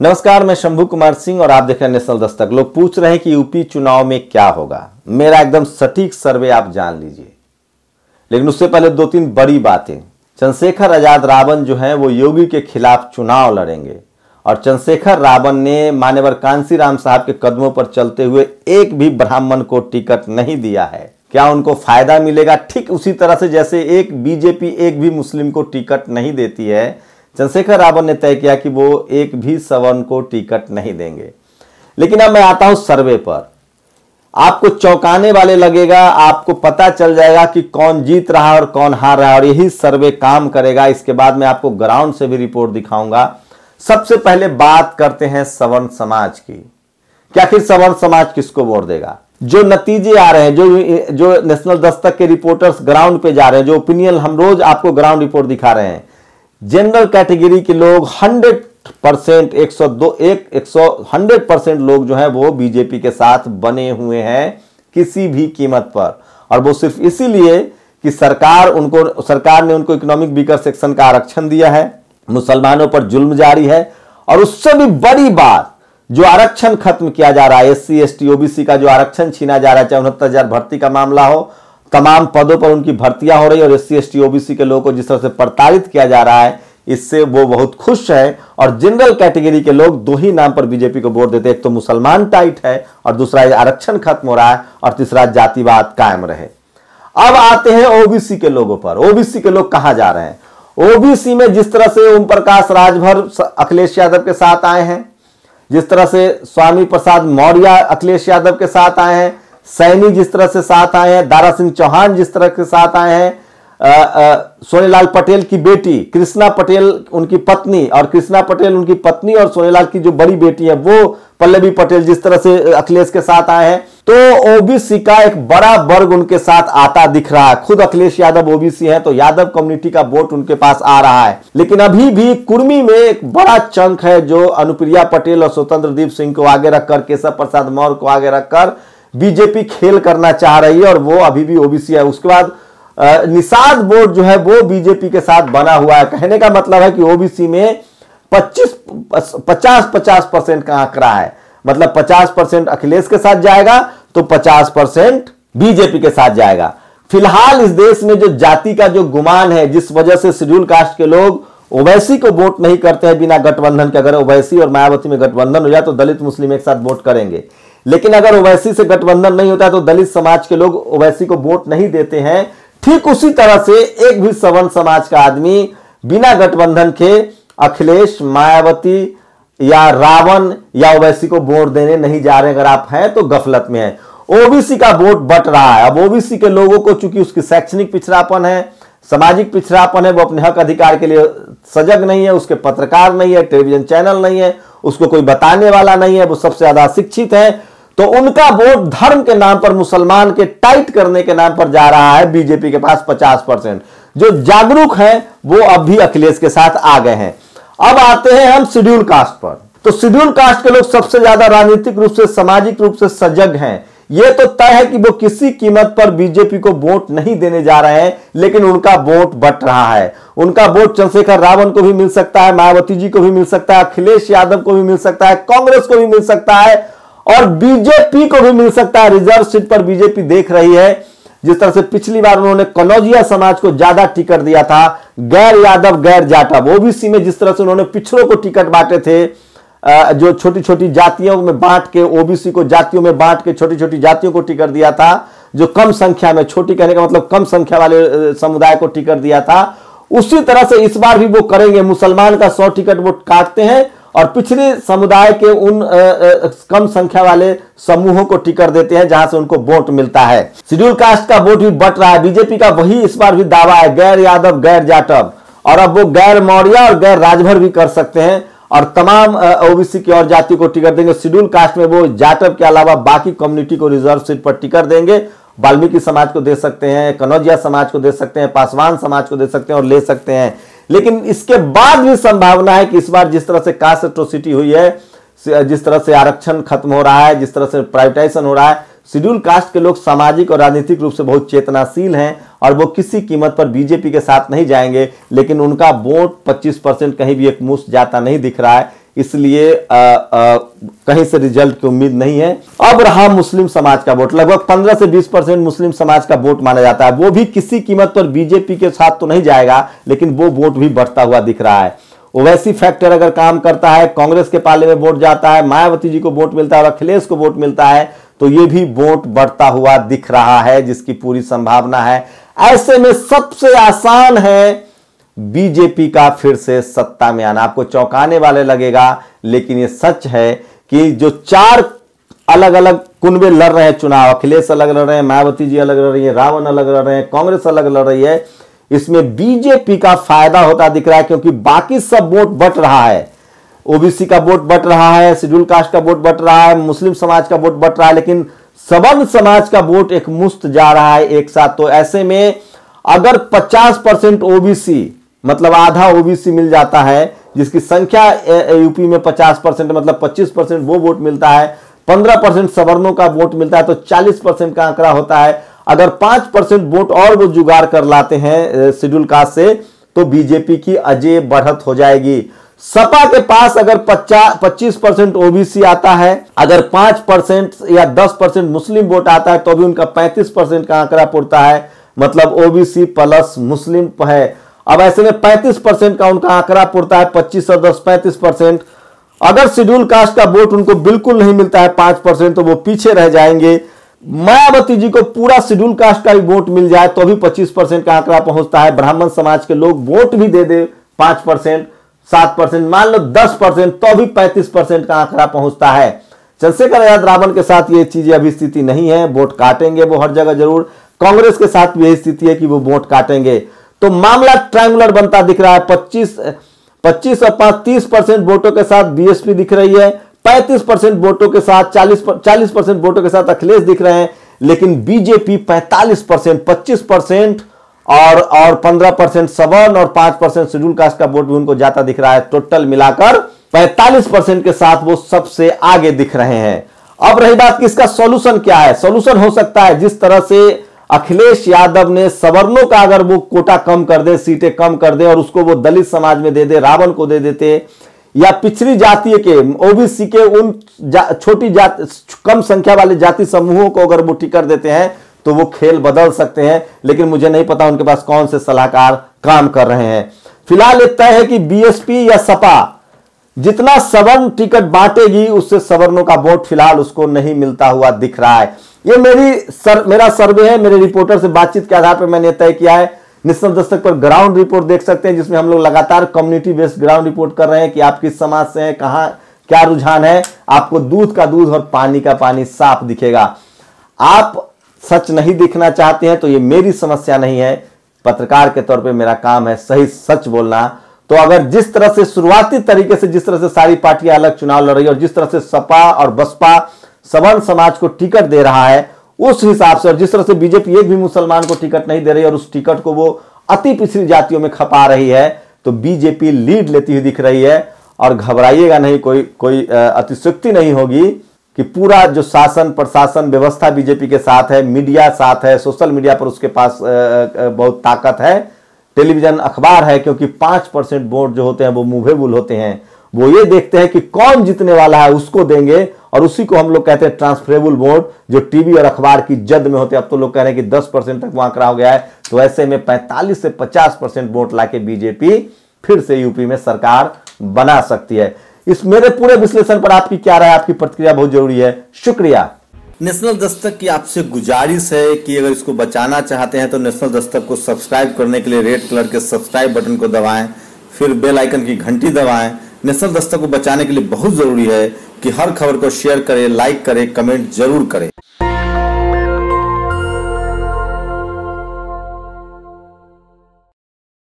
नमस्कार, मैं शंभू कुमार सिंह और आप देख रहे हैं नेशनल दस्तक। लोग पूछ रहे हैं कि यूपी चुनाव में क्या होगा। मेरा एकदम सटीक सर्वे आप जान लीजिए। लेकिन उससे पहले दो तीन बड़ी बातें। चंद्रशेखर आज़ाद रावण जो है, वो योगी के खिलाफ चुनाव लड़ेंगे। और चंद्रशेखर रावण ने मान्यवर कांसी राम साहब के कदमों पर चलते हुए एक भी ब्राह्मण को टिकट नहीं दिया है। क्या उनको फ़ायदा मिलेगा? ठीक उसी तरह से जैसे एक बीजेपी एक भी मुस्लिम को टिकट नहीं देती है चंद्रशेखर रावण ने तय किया कि वो एक भी सवर्ण को टिकट नहीं देंगे। लेकिन अब मैं आता हूँ सर्वे पर। आपको चौंकाने वाले लगेगा, आपको पता चल जाएगा कि कौन जीत रहा और कौन हार रहा और यही सर्वे काम करेगा। इसके बाद मैं आपको ग्राउंड से भी रिपोर्ट दिखाऊँगा। सबसे पहले बात करते हैं सवर्ण समाज की। क्या आखिर सवर्ण समाज किसको वोट देगा? जो नतीजे आ रहे हैं, जो जो नेशनल दस्तक के रिपोर्टर्स ग्राउंड पे जा रहे हैं, जो ओपिनियन हम रोज आपको ग्राउंड रिपोर्ट दिखा रहे हैं जनरल कैटेगरी के लोग 100 परसेंट एक सौ दो, एक एक सौ हंड्रेड परसेंट लोग जो है वो बीजेपी के साथ बने हुए हैं किसी भी कीमत पर। और वो सिर्फ़ इसीलिए कि सरकार उनको, सरकार ने उनको इकोनॉमिक वीकर सेक्शन का आरक्षण दिया है, मुसलमानों पर जुल्म जारी है, और उससे भी बड़ी बात, जो आरक्षण खत्म किया जा रहा है S C S T OBC का जो आरक्षण छीना जा रहा है, चाहे उनहत्तर हज़ार भर्ती का मामला हो तमाम पदों पर उनकी भर्तियाँ हो रही और एस सी एस ओबीसी के लोगों को जिस तरह से प्रताड़ित किया जा रहा है, इससे वो बहुत खुश है और जनरल कैटेगरी के लोग दो ही नाम पर बीजेपी को वोट देते एक तो मुसलमान टाइट है और दूसरा आरक्षण खत्म हो रहा है और तीसरा जातिवाद कायम रहे। अब आते हैं ओबीसी के लोगों पर। ओबीसी के लोग कहाँ जा रहे हैं? ओबीसी में जिस तरह से ओम प्रकाश राजभर अखिलेश यादव के साथ आए हैं, जिस तरह से स्वामी प्रसाद मौर्य अखिलेश यादव के साथ आए हैं सैनी जिस तरह से साथ आए हैं, दारा सिंह चौहान जिस तरह के साथ आए हैं सोनेलाल पटेल की बेटी, कृष्णा पटेल उनकी पत्नी, और कृष्णा पटेल उनकी पत्नी और सोनेलाल की जो बड़ी बेटी है, वो पल्लवी पटेल जिस तरह से अखिलेश के साथ आए हैं। तो ओबीसी का एक बड़ा वर्ग उनके साथ आता दिख रहा है। खुद अखिलेश यादव ओबीसी है तो यादव कम्युनिटी का वोट उनके पास आ रहा है। लेकिन अभी भी कुर्मी में एक बड़ा चंक है, जो अनुप्रिया पटेल और स्वतंत्र दीप सिंह को आगे रखकर, केशव प्रसाद मौर्य को आगे रखकर बीजेपी खेल करना चाह रही है और वो अभी भी ओबीसी है। उसके बाद निषाद बोर्ड जो है, वो बीजेपी के साथ बना हुआ है। कहने का मतलब है कि ओबीसी में 25 50 50 परसेंट का आंकड़ा है। मतलब 50 परसेंट अखिलेश के साथ जाएगा तो 50 परसेंट बीजेपी के साथ जाएगा। फ़िलहाल इस देश में जो जाति का जो गुमान है, जिस वजह से शेड्यूल कास्ट के लोग ओवैसी को वोट नहीं करते हैं बिना गठबंधन के, अगर ओवैसी और मायावती में गठबंधन हो जाए तो दलित मुस्लिम एक साथ वोट करेंगे। लेकिन अगर ओवैसी से गठबंधन नहीं होता है तो दलित समाज के लोग ओवैसी को वोट नहीं देते हैं। ठीक उसी तरह से एक भी सवर्ण समाज का आदमी बिना गठबंधन के अखिलेश, मायावती या रावण या ओवैसी को वोट देने नहीं जा रहे। अगर आप हैं तो गफलत में है। ओबीसी का वोट बट रहा है। अब ओबीसी के लोगों को चूँकि उसकी शैक्षणिक पिछड़ापन है, सामाजिक पिछड़ापन है, वो अपने हक अधिकार के लिए सजग नहीं है, उसके पत्रकार नहीं है, टेलीविज़न चैनल नहीं है उसको कोई बताने वाला नहीं है, वो सबसे ज़्यादा शिक्षित है। तो उनका वोट धर्म के नाम पर, मुसलमान के टाइट करने के नाम पर जा रहा है, बीजेपी के पास 50 परसेंट। जो जागरूक हैं, वो अब भी अखिलेश के साथ आ गए हैं। अब आते हैं हम शेड्यूल कास्ट पर। तो शेड्यूल कास्ट के लोग सबसे ज़्यादा राजनीतिक रूप से, सामाजिक रूप से सजग हैं। यह तो तय है कि वो किसी कीमत पर बीजेपी को वोट नहीं देने जा रहे हैं, लेकिन उनका वोट बट रहा है। उनका वोट चंद्रशेखर रावण को भी मिल सकता है, मायावती जी को भी मिल सकता है, अखिलेश यादव को भी मिल सकता है, कांग्रेस को भी मिल सकता है, और बीजेपी को भी मिल सकता है। रिज़र्व सीट पर बीजेपी देख रही है। जिस तरह से पिछली बार उन्होंने कनौजिया समाज को ज़्यादा टिकट दिया था, गैर यादव, गैर जाटव ओबीसी में जिस तरह से उन्होंने पिछड़ों को टिकट बांटे थे जो छोटी छोटी जातियों में बांट के ओबीसी को जातियों में बांट के छोटी छोटी जातियों को टिकट दिया था जो कम संख्या में छोटी कहने का मतलब कम संख्या वाले समुदाय को टिकट दिया था उसी तरह से इस बार भी वो करेंगे। मुसलमान का सौ टिकट वो काटते हैं और पिछड़े समुदाय के उन आ, आ, कम संख्या वाले समूहों को टिकट देते हैं जहाँ से उनको वोट मिलता है। शेड्यूल कास्ट का वोट भी बट रहा है। बीजेपी का वही इस बार भी दावा है गैर यादव गैर जाटव। और अब वो गैर मौर्य और गैर राजभर भी कर सकते हैं। और तमाम ओबीसी की और जाति को टिकट देंगे। शेड्यूल कास्ट में वो जाटव के अलावा बाकी कम्युनिटी को रिज़र्व सीट पर टिकट देंगे। वाल्मीकि समाज को दे सकते हैं कनौजिया समाज को दे सकते हैं, पासवान समाज को दे सकते हैं और ले सकते हैं। लेकिन इसके बाद भी संभावना है कि इस बार जिस तरह से कास्ट एट्रोसिटी हुई है, जिस तरह से आरक्षण खत्म हो रहा है, जिस तरह से प्राइवेटाइजेशन हो रहा है शेड्यूल कास्ट के लोग सामाजिक और राजनीतिक रूप से बहुत चेतनाशील हैं और वो किसी कीमत पर बीजेपी के साथ नहीं जाएँगे, लेकिन उनका वोट 25 परसेंट कहीं भी एक मुश्त जाता नहीं दिख रहा है। इसलिए कहीं से रिज़ल्ट की उम्मीद नहीं है। अब रहा मुस्लिम समाज का वोट। लगभग 15 से 20 परसेंट मुस्लिम समाज का वोट माना जाता है। वो भी किसी कीमत पर बीजेपी के साथ तो नहीं जाएगा, लेकिन वो वोट भी बढ़ता हुआ दिख रहा है। ओवैसी फैक्टर अगर काम करता है, कांग्रेस के पाले में वोट जाता है, मायावती जी को वोट मिलता है और अखिलेश को वोट मिलता है तो ये भी वोट बढ़ता हुआ दिख रहा है, जिसकी पूरी संभावना है। ऐसे में सबसे आसान है बीजेपी का फिर से सत्ता में आना। आपको चौंकाने वाले लगेगा, लेकिन ये सच है कि जो चार अलग अलग कुनबे लड़ रहे हैं चुनाव, अखिलेश अलग लड़ रहे हैं, मायावती जी अलग लड़ रही है, रावण अलग लड़ रहे हैं, कांग्रेस अलग लड़ रही है, इसमें बीजेपी का फ़ायदा होता दिख रहा है, क्योंकि बाकी सब वोट बट रहा है। ओबीसी का वोट बट रहा है, शेड्यूल कास्ट का वोट बट रहा है, मुस्लिम समाज का वोट बट रहा है, लेकिन सवर्ण समाज का वोट एक मुस्त जा रहा है एक साथ। तो ऐसे में अगर 50 परसेंट ओबीसी मतलब आधा ओबीसी मिल जाता है, जिसकी संख्या यूपी में 50 परसेंट मतलब 25 परसेंट वो वोट मिलता है 15 परसेंट सवर्णों का वोट मिलता है तो 40 परसेंट का आंकड़ा होता है। अगर 5 परसेंट वोट और वो जुगाड़ कर लाते हैं शेड्यूल कास्ट से तो बीजेपी की अजय बढ़त हो जाएगी। सपा के पास अगर पच्चीस परसेंट ओबीसी आता है, अगर पाँच परसेंट या दस परसेंट मुस्लिम वोट आता है तो भी उनका पैंतीस परसेंट का आंकड़ा पुरता है। मतलब ओबीसी प्लस मुस्लिम है। अब ऐसे में पैंतीस परसेंट का उनका आंकड़ा पुरता है, पच्चीस और दस, पैंतीस परसेंट। अगर शेड्यूल कास्ट का वोट उनको बिल्कुल नहीं मिलता है, पाँच परसेंट तो वो पीछे रह जाएँगे। मायावती जी को पूरा शेड्यूल कास्ट का भी वोट मिल जाए तो भी पच्चीस परसेंट का आंकड़ा पहुँचता है। ब्राह्मण समाज के लोग वोट भी दे दे, पाँच परसेंट। सात परसेंट, मान लो दस परसेंट तो भी पैंतीस परसेंट का आंकड़ा पहुँचता है। चंद्रशेखर आज़ाद रावण के साथ ये चीज़ें अभी स्थिति नहीं है, वोट काटेंगे वो हर जगह ज़रूर। कांग्रेस के साथ भी यही स्थिति है कि वो वोट काटेंगे। तो मामला ट्रायंगुलर बनता दिख रहा है, पच्चीस पच्चीस और पाँच, तीस परसेंट वोटों के साथ बीएसपी दिख रही है, पैंतीस परसेंट वोटों के साथ, चालीस चालीस परसेंट वोटों के साथ अखिलेश दिख रहे हैं, लेकिन बीजेपी पैंतालीस परसेंट, पच्चीस परसेंट और और पंद्रह परसेंट सवर्ण और पाँच परसेंट शेड्यूल कास्ट का वोट भी उनको जाता दिख रहा है। टोटल मिलाकर पैंतालीस परसेंट के साथ वो सबसे आगे दिख रहे हैं। अब रही बात कि इसका सॉल्यूशन क्या है? सॉल्यूशन हो सकता है जिस तरह से अखिलेश यादव ने सवर्णों का अगर वो कोटा कम कर दे सीटें कम कर दे और उसको वो दलित समाज में दे दे रावण को दे देते या पिछड़ी जातीय के ओबीसी के उन जा, छोटी जात कम संख्या वाले जाति समूहों को अगर वो टिकर देते हैं तो वो खेल बदल सकते हैं, लेकिन मुझे नहीं पता उनके पास कौन से सलाहकार काम कर रहे हैं। फ़िलहाल इतना है कि बीएसपी या सपा, जितना सवर्ण टिकट बांटेगी, उससे सवर्णों का वोट फ़िलहाल उसको नहीं मिलता हुआ दिख रहा है। ये मेरी सर, मेरा सर्वे है, मेरे रिपोर्टर से बातचीत के आधार पर मैंने तय किया है। निश्चित दस्तक पर ग्राउंड रिपोर्ट देख सकते हैं, जिसमें हम लोग लगातार कम्युनिटी बेस्ड ग्राउंड रिपोर्ट कर रहे हैं कि आप किस समाज से हैं, कहाँ, क्या रुझान है। आपको दूध का दूध और पानी का पानी साफ़ दिखेगा। आप सच नहीं दिखना चाहते हैं तो ये मेरी समस्या नहीं है। पत्रकार के तौर पे मेरा काम है सही सच बोलना। तो अगर जिस तरह से शुरुआती तरीके से, जिस तरह से सारी पार्टियाँ अलग चुनाव लड़ रही है और जिस तरह से सपा और बसपा सवर्ण समाज को टिकट दे रहा है, उस हिसाब से और जिस तरह से बीजेपी एक भी मुसलमान को टिकट नहीं दे रही और उस टिकट को वो अति पिछड़ी जातियों में खपा रही है तो बीजेपी लीड लेती हुई दिख रही है। और घबराइएगा नहीं, कोई कोई अतिशुक्ति नहीं होगी। कि पूरा जो शासन, प्रशासन व्यवस्था बीजेपी के साथ है, मीडिया साथ है, सोशल मीडिया पर उसके पास बहुत ताकत है। टेलीविज़न अखबार है क्योंकि पाँच परसेंट वोट जो होते हैं वो मूवेबुल होते हैं। वो ये देखते हैं कि कौन जीतने वाला है उसको देंगे और उसी को हम लोग कहते हैं ट्रांसफरेबल वोट, जो टीवी और अखबार की जद में होते हैं। अब तो लोग कह रहे हैं कि 10 परसेंट तक वो आंकड़ा हो गया है तो ऐसे में 45 से 50 परसेंट वोट लाके बीजेपी फिर से यूपी में सरकार बना सकती है। इस मेरे पूरे विश्लेषण पर आपकी क्या राय, आपकी प्रतिक्रिया बहुत ज़रूरी है। शुक्रिया। नेशनल दस्तक की आपसे गुजारिश है कि अगर इसको बचाना चाहते हैं तो नेशनल दस्तक को सब्सक्राइब करने के लिए रेड कलर के सब्सक्राइब बटन को दबाएँ, फिर बेल आइकन की घंटी दबाएँ। नेशनल दस्तक को बचाने के लिए बहुत ज़रूरी है कि हर खबर को शेयर करें, लाइक करें, कमेंट ज़रूर करें।